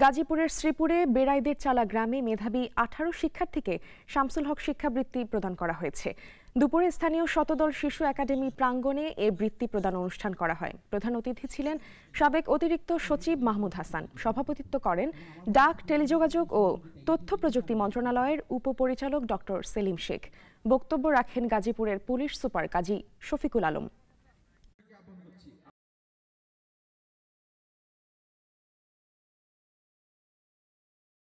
গাজীপুরের শ্রীপুরে বেড়াইদের চালা গ্রামে মেধাবী আঠারো শিক্ষার্থীকে শামসুল হক শিক্ষাবৃত্তি প্রদান করা হয়েছে। দুপুরে স্থানীয় শতদল শিশু একাডেমি প্রাঙ্গণে এ বৃত্তি প্রদান অনুষ্ঠান করা হয়। প্রধান অতিথি ছিলেন সাবেক অতিরিক্ত সচিব মাহমুদ হাসান। সভাপতিত্ব করেন ডাক, টেলিযোগাযোগ ও তথ্য প্রযুক্তি মন্ত্রণালয়ের উপপরিচালক ডক্টর সেলিম শেখ। বক্তব্য রাখেন গাজীপুরের পুলিশ সুপার কাজী শফিকুল আলম।